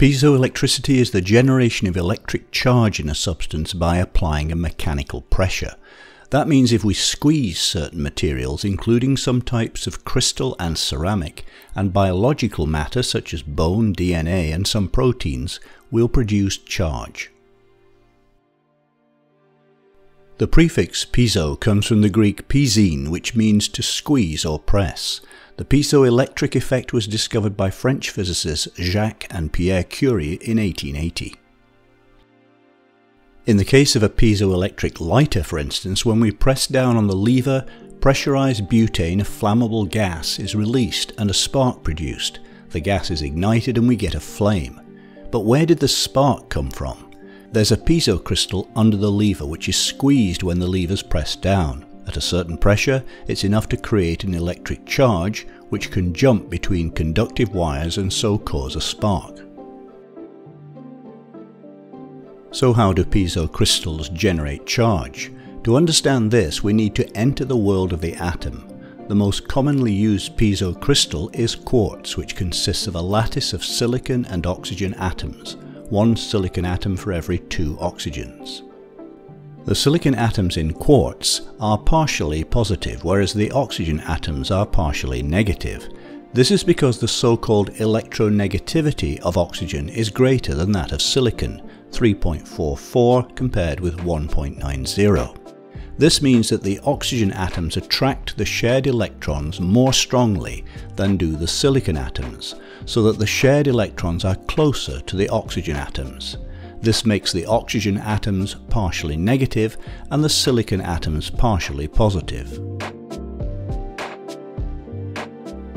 Piezoelectricity is the generation of electric charge in a substance by applying a mechanical pressure. That means if we squeeze certain materials, including some types of crystal and ceramic, and biological matter such as bone, DNA and some proteins, we'll produce charge. The prefix piezo comes from the Greek piezein, which means to squeeze or press. The piezoelectric effect was discovered by French physicists Jacques and Pierre Curie in 1880. In the case of a piezoelectric lighter, for instance, when we press down on the lever, pressurized butane, a flammable gas, is released and a spark produced. The gas is ignited and we get a flame. But where did the spark come from? There's a piezo crystal under the lever which is squeezed when the lever is pressed down. At a certain pressure, it's enough to create an electric charge which can jump between conductive wires and so cause a spark. So how do piezo crystals generate charge? To understand this, we need to enter the world of the atom. The most commonly used piezo crystal is quartz, which consists of a lattice of silicon and oxygen atoms one silicon atom for every two oxygens. The silicon atoms in quartz are partially positive, whereas the oxygen atoms are partially negative. This is because the so-called electronegativity of oxygen is greater than that of silicon, 3.44 compared with 1.90. This means that the oxygen atoms attract the shared electrons more strongly than do the silicon atoms, so that the shared electrons are closer to the oxygen atoms. This makes the oxygen atoms partially negative and the silicon atoms partially positive.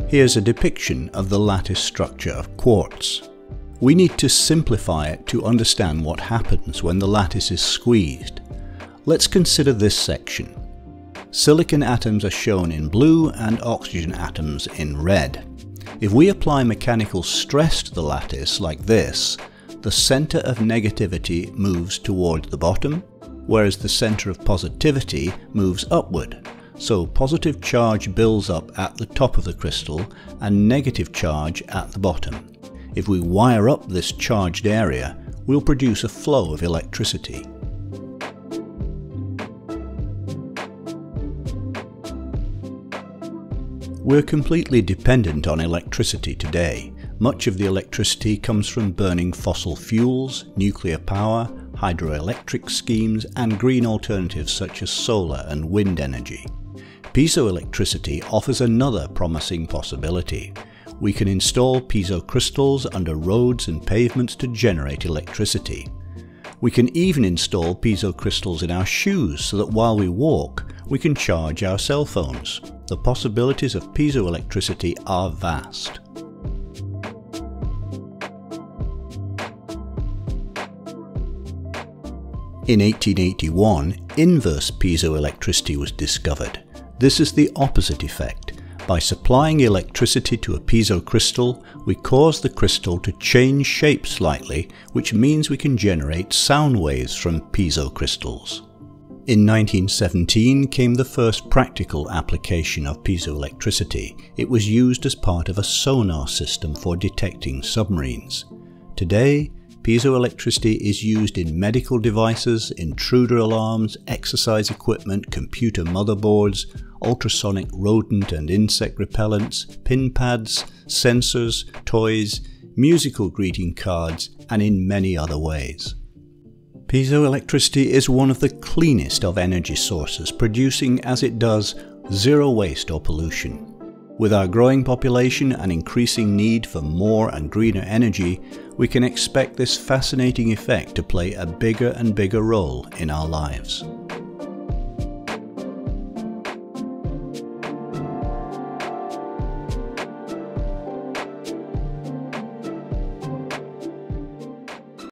Here's a depiction of the lattice structure of quartz. We need to simplify it to understand what happens when the lattice is squeezed. Let's consider this section. Silicon atoms are shown in blue and oxygen atoms in red. If we apply mechanical stress to the lattice like this, the center of negativity moves toward the bottom, whereas the center of positivity moves upward. So positive charge builds up at the top of the crystal and negative charge at the bottom. If we wire up this charged area, we'll produce a flow of electricity. We're completely dependent on electricity today. Much of the electricity comes from burning fossil fuels, nuclear power, hydroelectric schemes and green alternatives such as solar and wind energy. Piezoelectricity offers another promising possibility. We can install piezo crystals under roads and pavements to generate electricity. We can even install piezo crystals in our shoes so that while we walk, we can charge our cell phones. The possibilities of piezoelectricity are vast. In 1881, inverse piezoelectricity was discovered. This is the opposite effect. By supplying electricity to a piezo crystal, we cause the crystal to change shape slightly, which means we can generate sound waves from piezo crystals. In 1917 came the first practical application of piezoelectricity. It was used as part of a sonar system for detecting submarines. Today, piezoelectricity is used in medical devices, intruder alarms, exercise equipment, computer motherboards, ultrasonic rodent and insect repellents, pin pads, sensors, toys, musical greeting cards, and in many other ways. Piezoelectricity is one of the cleanest of energy sources, producing as it does zero waste or pollution. With our growing population and increasing need for more and greener energy, we can expect this fascinating effect to play a bigger and bigger role in our lives.